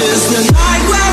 is the night